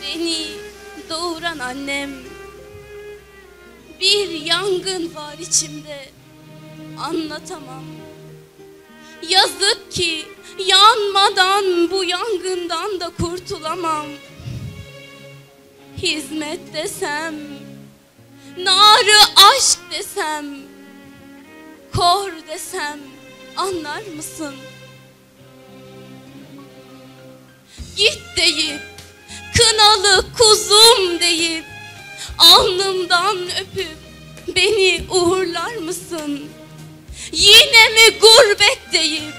Beni doğuran annem bir yangın var içimde anlatamam. Yazık ki yanmadan bu yangından da kurtulamam. Hizmet desem, narı aşk desem, kor desem anlar mısın? Git deyip kınalı kuzum deyip alnımdan öpüp beni uğurlar mısın? Yine mi gurbet deyip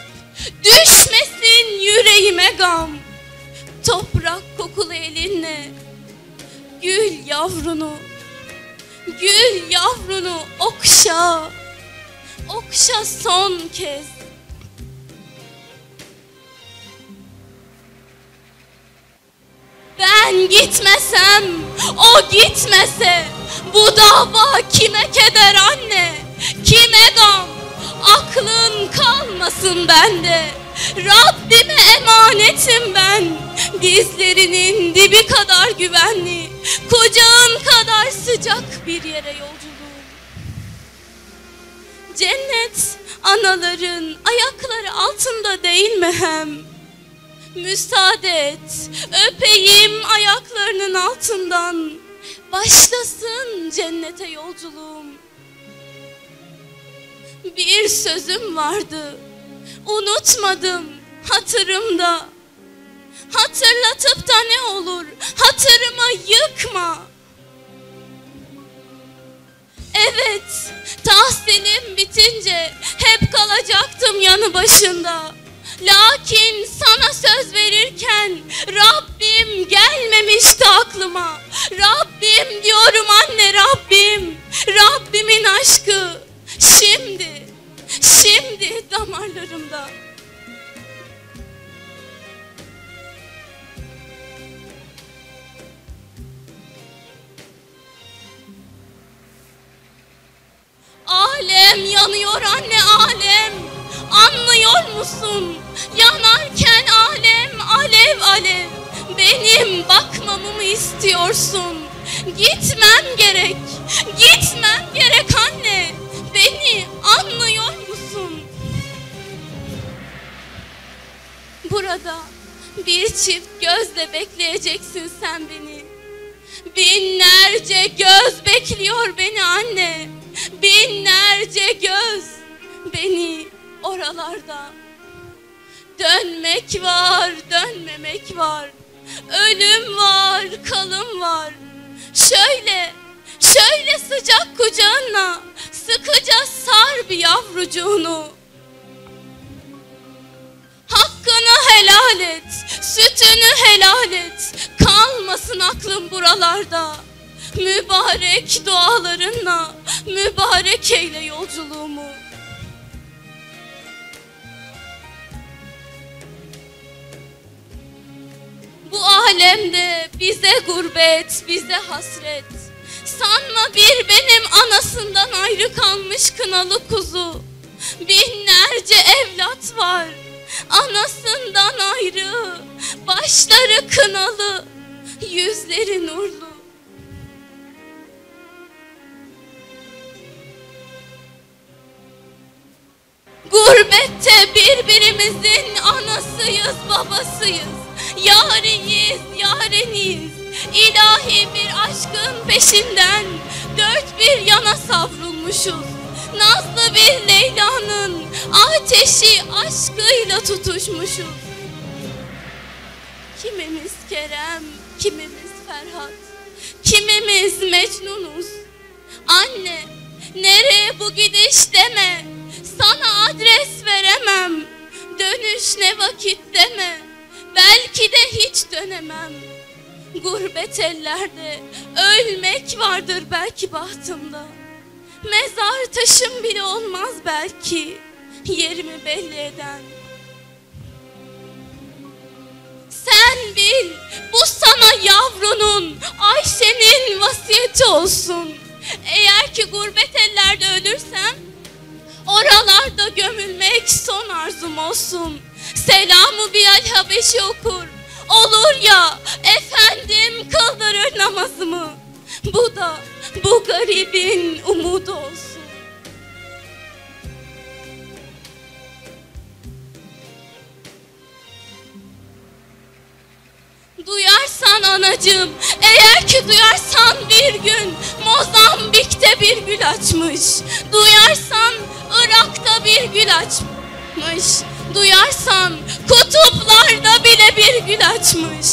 düşmesin yüreğime gam. Toprak kokulu elinle. Gül yavrunu gül yavrunu okşa. Okşa son kez. Ben gitmesem, o gitmese bu dava kime keder anne? Kime gam? Aklın kalmasın bende. Rabbime emanetim ben. Dizlerinin dibi kadar güvenli, kucağın kadar sıcak bir yere yolculuğum. Cennet anaların ayakları altında değil mi hem? Müsaade et, öpeyim ayaklarının altından. Başlasın cennete yolculuğum. Bir sözüm vardı, unutmadım hatırımda. Hatırlatıp da ne olur, hatırımı yıkma. Evet, tahsilim bitince hep kalacaktım yanı başında. Lakin sana söz verirken Rabbim gelmemişti aklıma. Yanıyor anne alem. Anlıyor musun? Yanarken alem alev alev. Benim bakmamı mı istiyorsun? Gitmem gerek. Gitmem gerek anne. Beni anlıyor musun? Burada bir çift gözle bekleyeceksin sen beni. Binlerce göz bekliyor beni anne. Binlerce göz beni oralarda. Dönmek var, dönmemek var. Ölüm var, kalım var. Şöyle, şöyle sıcak kucağına sıkıca sar bir yavrucuğunu. Hakkını helal et, sütünü helal et. Kalmasın aklım buralarda. Mübarek dualarınla mübarek eyle yolculuğumu. Bu alemde bize gurbet, bize hasret. Sanma bir benim anasından ayrı kalmış kınalı kuzu. Binlerce evlat var. Anasından ayrı, başları kınalı, yüzleri nurlu. Gurbette birbirimizin anasıyız, babasıyız. Yariyiz, yareniyiz. İlahi bir aşkın peşinden dört bir yana savrulmuşuz. Nazlı bir Leyla'nın ateşi aşkıyla tutuşmuşuz. Kimimiz Kerem, kimimiz Ferhat, kimimiz Mecnunuz. Anne, nereye bu gidiş deme, deme, belki de hiç dönemem. Gurbet ellerde ölmek vardır belki bahtımda. Mezar taşım bile olmaz belki yerimi belli eden. Sen bil bu sana yavrunun Ayşe'nin vasiyeti olsun. Eğer ki gurbet ellerde ölürsem oralarda gömülmek son arzum olsun. Selamı Bilal Habeşi okur. Olur ya efendim kıldırır namazımı. Bu da bu garibin umudu olsun. Duyarsan anacığım, eğer ki duyarsan bir gün Mozambik'te bir gül açmış. Duyarsan Irak'ta bir gül açmış. Duyarsan kutuplarda bile bir gül açmış.